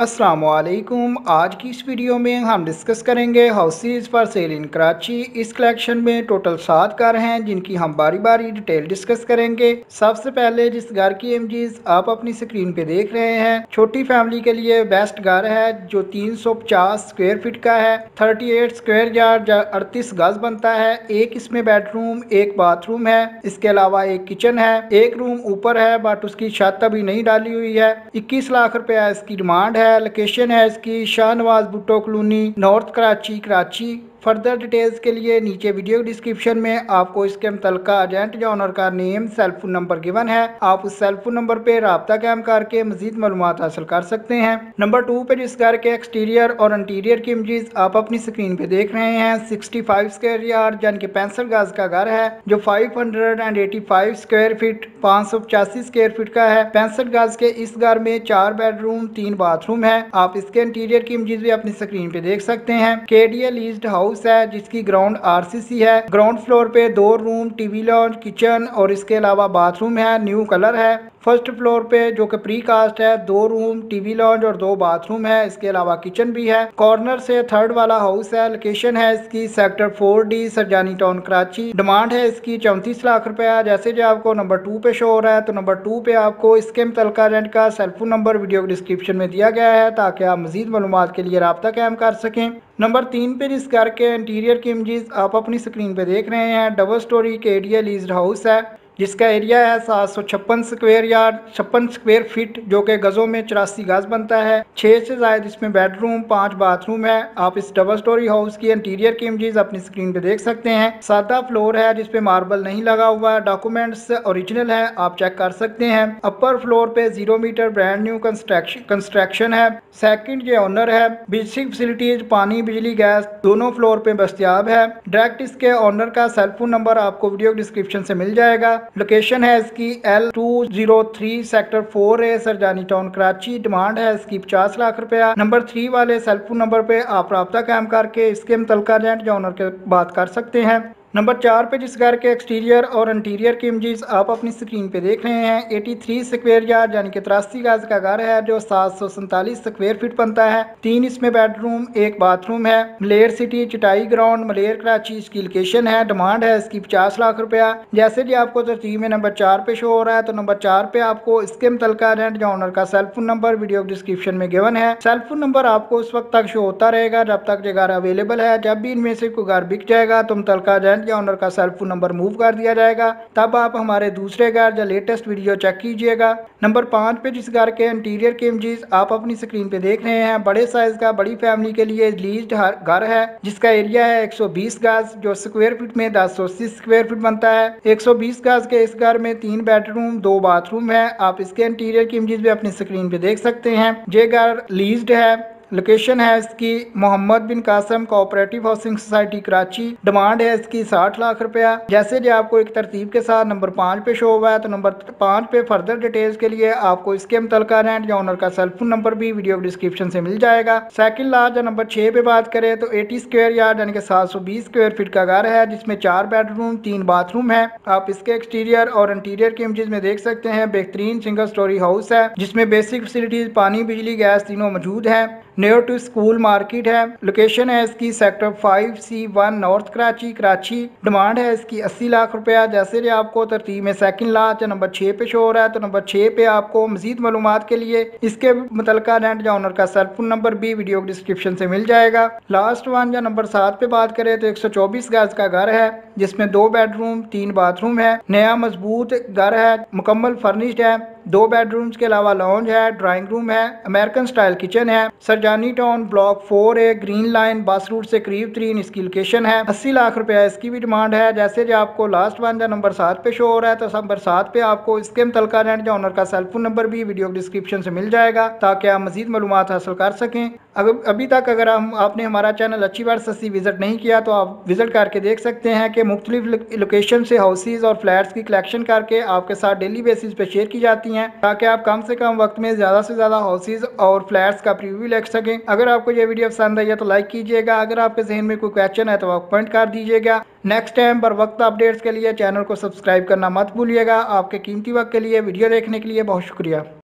अस्सलाम वालेकुम आज की इस वीडियो में हम डिस्कस करेंगे houses for sale in Karachi. इस कलेक्शन में टोटल सात घर हैं, जिनकी हम बारी बारी डिटेल डिस्कस करेंगे। सबसे पहले जिस घर की इमेजेस आप अपनी स्क्रीन पे देख रहे हैं, छोटी फैमिली के लिए बेस्ट घर है, जो 350 स्क्वायर फीट का है। 38 स्क्वायर यार्ड अड़तीस गज बनता है। एक इसमें बेडरूम, एक बाथरूम है। इसके अलावा एक किचन है। एक रूम ऊपर है, बट उसकी छत अभी नहीं डाली हुई है। इक्कीस लाख रुपया इसकी डिमांड है लोकेशन है, इसकी Shahnawaz Bhutto colony north Karachi Karachi. Further details के लिए नीचे वीडियो डिस्क्रिप्शन में आपको इसके मुतलका एजेंट या ऑनर का name cell phone number given है। आप उस सेल फ़ोन नंबर पे रबता कैम करके मजीद मालूम हासिल कर सकते हैं। नंबर टू पे जिस घर के एक्सटीरियर और इंटीरियर की इमेजेस आप अपनी स्क्रीन पे देख रहे हैं 65 स्क्वायर यार्ड यानी कि पैंसठ गज का घर है, जो 585 स्क्वायर फीट पाँच सौ पचासी स्क्वायर फीट का है। पैंसठ गाज के इस घर में चार बेडरूम तीन बाथरूम है। आप इसके इंटीरियर की इमेजेस भी अपनी स्क्रीन पे देख सकते हैं। के D L east house house है, जिसकी ग्राउंड आरसीसी है। ग्राउंड फ्लोर पे दो रूम टीवी लॉन्च किचन और इसके अलावा बाथरूम है। न्यू कलर है। फ़र्स्ट फ्लोर पे, जो कि प्री कास्ट है, दो रूम टीवी लॉन्च और दो बाथरूम है, इसके अलावा किचन भी है। कॉर्नर से थर्ड वाला हाउस है लोकेशन है इसकी sector four D Surjani town Karachi demand है इसकी चौंतीस लाख रुपया, जैसे जो आपको नंबर टू पे शो हो रहा है तो नंबर टू पे आपको इसके मुतलका रेंट का सेलफोन नंबर वीडियो डिस्क्रिप्शन में दिया गया है, ताकि आप मजीद मालूम के लिए रबता कैम कर सकें। नंबर तीन पे जिस घर के इंटीरियर की इमेजेस आप अपनी स्क्रीन पे देख रहे हैं डबल स्टोरी के एरिया लीज हाउस है। जिसका एरिया है सात सौ छप्पन स्क्वेयर यार्ड छप्पन स्क्वेयर फीट जो कि गज़ों में चौरासी गज बनता है। छः से ज़ायद इसमें बेडरूम पाँच बाथरूम है। आप इस डबल स्टोरी हाउस की इंटीरियर की इमेजेस अपनी स्क्रीन पे देख सकते हैं। सादा फ्लोर है जिसपे मार्बल नहीं लगा हुआ है। डॉक्यूमेंट्स ओरिजिनल है, आप चेक कर सकते हैं। अपर फ्लोर पे zero meter brand new construction है। सेकंड ये ऑनर है। बेसिक फैसिलिटीज़ पानी, बिजली गैस दोनों फ्लोर पे दस्तियाब है। डायरेक्ट इसके ऑनर का सेलफोन नंबर आपको वीडियो डिस्क्रिप्शन से मिल जाएगा। लोकेशन है इसकी L two zero three sector four है सरजानी टाउन कराची डिमांड है इसकी पचास लाख रुपया. नंबर थ्री वाले सेल फ़ोन नंबर पे आप रबता कायम करके इसके मुतल एजेंट या ऑनर के बात कर सकते हैं. नंबर चार पे जिस घर के एक्सटीरियर और इंटीरियर की इमेजेस आप अपनी स्क्रीन पे देख रहे हैं 83 थ्री स्क्वेयर यार्ड यानी कि तिरासी गज का घर है, जो सात सौ सैंतालीस स्क्वेयर फीट बनता है। तीन इसमें बेडरूम एक बाथरूम है। मलेर सिटी चटाई ग्राउंड मलेर कराची इसकी लोकेशन है। डिमांड है इसकी पचास लाख रुपया। जैसे जी आपको तरतीब में नंबर चार पे शो हो रहा है तो नंबर चार पे आपको इसके मुतलका रेंट या ऑनर का सेलफोन नंबर वीडियो डिस्क्रिप्शन में गिवन है। सेलफोन नंबर आपको उस वक्त तक शो होता रहेगा, जब तक जो घर अवेलेबल है। जब भी इनमें से कोई घर बिक जाएगा तो मुतलका रेंट या ऑनर का सेल फ़ोन नंबर मूव कर दिया जाएगा। तब आप हमारे दूसरे घर या लेटेस्ट वीडियो चेक कीजिएगा। नंबर पाँच पे जिस घर के इंटीरियर के इमेजेस आप अपनी स्क्रीन पे देख रहे हैं, बड़े साइज़ का, बड़ी फैमिली के लिए लीज घर है, जिसका एरिया है 120 गज, जो स्क्वायर फीट में दस स्क्वायर फीट बनता है। 120 गज के इस घर में तीन बेडरूम दो बाथरूम है। आप इसके इंटीरियर की इमेजेस भी अपनी स्क्रीन पे देख सकते हैं। ये घर लीज्ड है। लोकेशन है इसकी Mohammad bin Qasim cooperative housing society Karachi demand है इसकी साठ लाख रुपया। जैसे जो आपको एक तरतीब के साथ नंबर पाँच पे शो हुआ है तो नंबर पाँच पे फर्दर डिटेल्स के लिए आपको इसके मुतलका रेंट या ऑनर का सेलफोन नंबर भी वीडियो डिस्क्रिप्शन से मिल जाएगा। सेकंड लार्ज नंबर छः पे बात करें तो एटी स्क्वेयर यार्ड यानी कि सात सौ बीस स्क्वेयर फीट का घर है, जिसमें चार बेडरूम तीन बाथरूम है। आप इसके एक्सटीरियर और इंटीरियर के इमेजेस में देख सकते हैं। बेहतरीन सिंगल स्टोरी हाउस है, जिसमें बेसिक फैसिलिटीज़ पानी, बिजली, गैस तीनों मौजूद है। नियर टू स्कूल मार्केट है। लोकेशन है इसकी sector five C one north Karachi Karachi demand है इसकी अस्सी लाख रुपया। जैसे आपको तरतीब में सेकंड लास्ट नंबर छः पे शो हो रहा है तो नंबर छः पे आपको मजीद मालूम के लिए इसके मुतल रेंट या ऑनर का सेलफोन नंबर भी वीडियो डिस्क्रिप्शन से मिल जाएगा। लास्ट वन या नंबर सात पे बात करें तो एक सौ चौबीस गज का घर है, जिसमें दो बेडरूम तीन बाथरूम है। नया मज़बूत घर है, मुकम्मल फर्निश्ड है। दो बेडरूम्स के अलावा लॉन्ज है ड्राइंग रूम है अमेरिकन स्टाइल किचन है Surjani town block four A green line bus route से करीब तरीन इसकी लोकेशन है। अस्सी लाख रुपया इसकी भी डिमांड है, जैसे जो आपको लास्ट वन या नंबर सात पे शो हो रहा है तो नंबर सात पे आपको इसके मुतलका रेंट या ऑनर का सेलफोन नंबर भी वीडियो डिस्क्रिप्शन से मिल जाएगा, ताकि आप मजीद मालूम हासिल कर सकें। अगर अभी तक अगर हम, आपने हमारा चैनल अच्छी बार सस्ती विज़िट नहीं किया तो आप विज़िट करके देख सकते हैं कि मुख्तलिफ़ लोकेशन से हाउसेज और फ्लैट्स की कलेक्शन करके आपके साथ डेली बेसिस पे शेयर की जाती हैं, ताकि आप कम से कम वक्त में ज़्यादा से ज़्यादा हाउसेज और फ्लैट्स का प्रीव्यू ले सकें। अगर आपको ये वीडियो पसंद आई है तो लाइक कीजिएगा। अगर आपके जहन में कोई क्वेश्चन है तो आप कमेंट कर दीजिएगा। नेक्स्ट टाइम पर वक्त अपडेट्स के लिए चैनल को सब्सक्राइब करना मत भूलिएगा। आपके कीमती वक्त के लिए वीडियो देखने के लिए बहुत शुक्रिया।